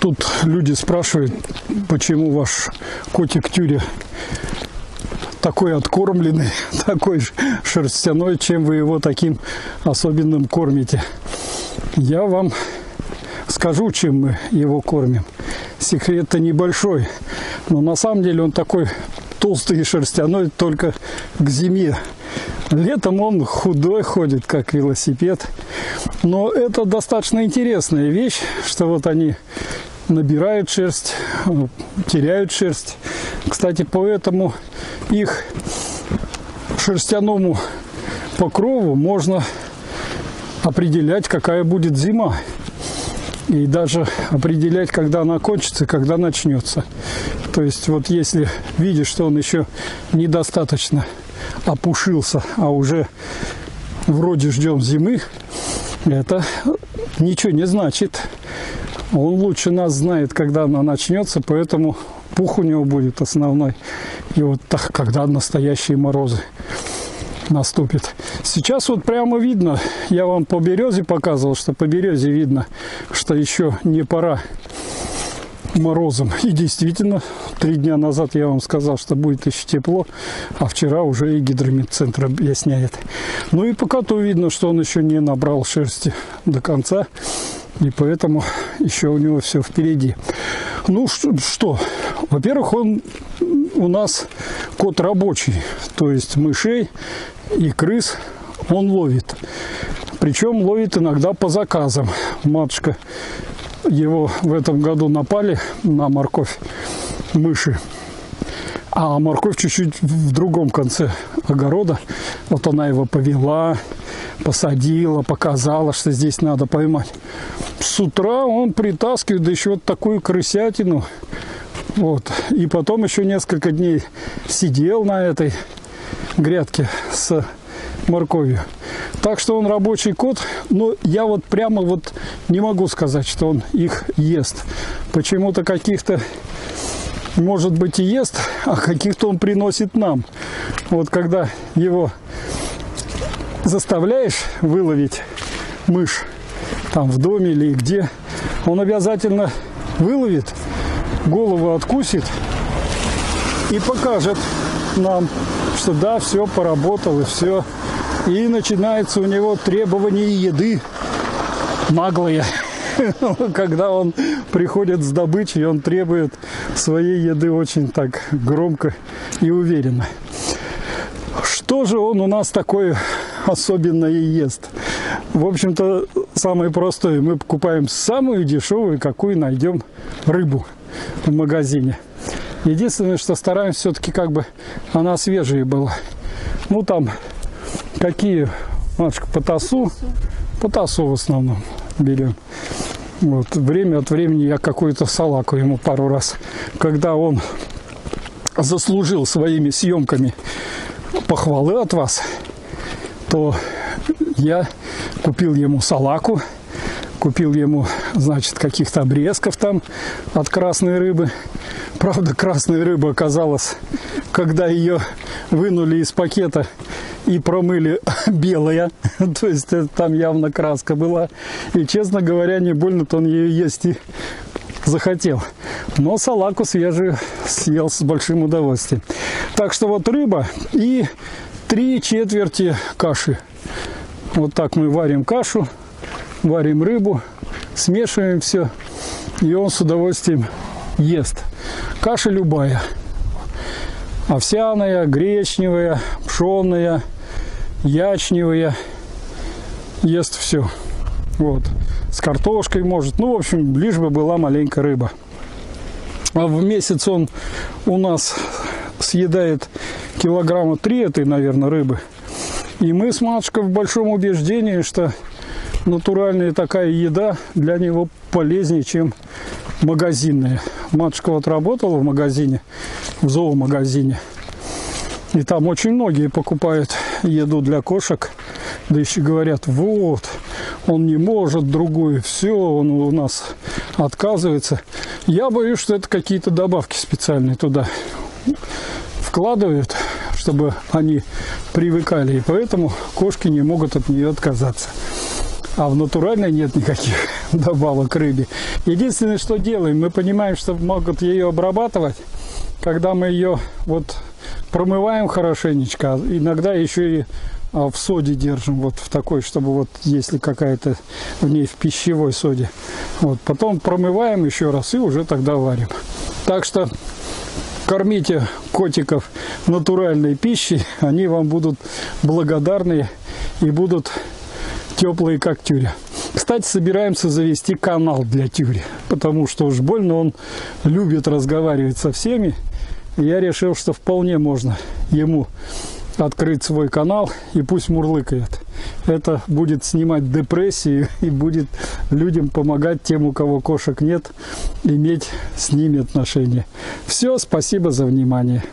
Тут люди спрашивают, почему ваш котик Тюря такой откормленный, такой шерстяной, чем вы его таким особенным кормите. Я вам скажу, чем мы его кормим. Секрет-то небольшой, но на самом деле он такой толстый и шерстяной только к зиме. Летом он худой ходит, как велосипед. Но это достаточно интересная вещь, что вот они набирают шерсть, теряют шерсть. Кстати, поэтому их шерстяному покрову можно определять, какая будет зима. И даже определять, когда она кончится, когда начнется. То есть вот если видишь, что он еще недостаточно опушился, а уже вроде ждем зимы, это ничего не значит. Он лучше нас знает, когда она начнется, поэтому пух у него будет основной. И вот так, когда настоящие морозы наступит. Сейчас вот прямо видно, я вам по березе показывал, что по березе видно, что еще не пора морозом. И действительно, три дня назад я вам сказал, что будет еще тепло, а вчера уже и гидромедцентр объясняет. Ну и по коту видно, что он еще не набрал шерсти до конца, и поэтому еще у него все впереди. Ну что? во-первых, он у нас кот рабочий, то есть мышей и крыс он ловит. Причем ловит иногда по заказам. Матушка его в этом году напали на морковь мыши. А морковь чуть-чуть в другом конце огорода. Вот она его повела, посадила, показала, что здесь надо поймать. С утра он притаскивает еще вот такую крысятину. Вот. И потом еще несколько дней сидел на этой грядке с морковью. Так что он рабочий кот, но я вот прямо вот не могу сказать, что он их ест. Почему-то каких-то, может быть, и ест, а каких-то он приносит нам. Вот когда его заставляешь выловить мышь там в доме или где, он обязательно выловит, голову откусит и покажет нам, что да, все поработал и все и начинается у него требование еды наглые. Когда он приходит с добычей, он требует своей еды очень так громко и уверенно. Что же он у нас такое особенное ест? В общем-то, самое простое. Мы покупаем самую дешевую, какую найдем рыбу в магазине. Единственное, что стараемся все-таки как бы она свежая была. Ну, там Какие, Машка, по тасу? По тасу в основном берем. Вот. Время от времени я какую-то салаку ему пару раз, когда он заслужил своими съемками похвалы от вас, то я купил ему салаку, купил ему, значит, каких-то обрезков там от красной рыбы. Правда, красная рыба оказалась, когда ее вынули из пакета, и промыли белая, то есть там явно краска была. И, честно говоря, не больно-то он ее есть и захотел. Но салаку свежую съел с большим удовольствием. Так что вот рыба и три четверти каши. Вот так мы варим кашу, варим рыбу, смешиваем все, и он с удовольствием ест. Каша любая. Овсяная, гречневая, пшеная – ячневые, ест все. Вот. С картошкой может. Ну, в общем, лишь бы была маленькая рыба. А в месяц он у нас съедает килограмма три этой, наверное, рыбы. И мы с матушкой в большом убеждении, что натуральная такая еда для него полезнее, чем магазинная. Матушка вот работала в магазине, в зоомагазине. И там очень многие покупают еду для кошек, да еще говорят, вот, он не может другую, все, он у нас отказывается. Я боюсь, что это какие-то добавки специальные туда вкладывают, чтобы они привыкали, и поэтому кошки не могут от нее отказаться. а в натуральной нет никаких добавок рыбе. Единственное, что делаем, мы понимаем, что могут ее обрабатывать, когда мы ее вот промываем хорошенечко, а иногда еще и а, в соде держим, вот в такой, чтобы вот если какая-то в ней в пищевой соде. Вот, потом промываем еще раз и уже тогда варим. Так что кормите котиков натуральной пищей, они вам будут благодарны и будут теплые, как тюря. Кстати, собираемся завести канал для тюри, потому что уж больно он любит разговаривать со всеми. Я решил, что вполне можно ему открыть свой канал и пусть мурлыкает. Это будет снимать депрессию и будет людям помогать тем, у кого кошек нет, иметь с ними отношения. Все, спасибо за внимание.